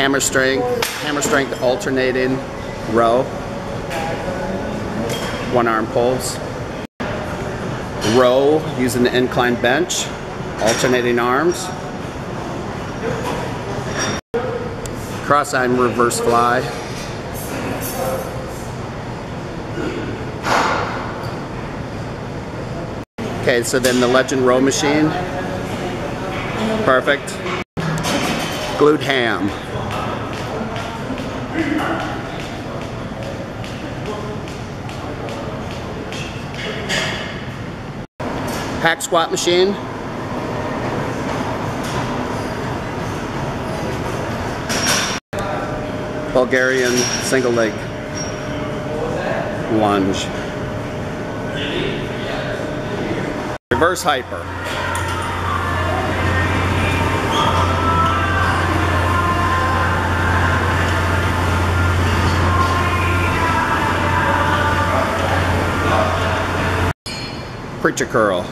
hammer strength, hammer strength alternating row, one arm pulls. Row using the incline bench, alternating arms. Cross arm reverse fly. Okay, so then the Legend row machine. Perfect. Glute ham. Hack squat machine. Bulgarian single leg lunge. Reverse hyper. Preacher curl.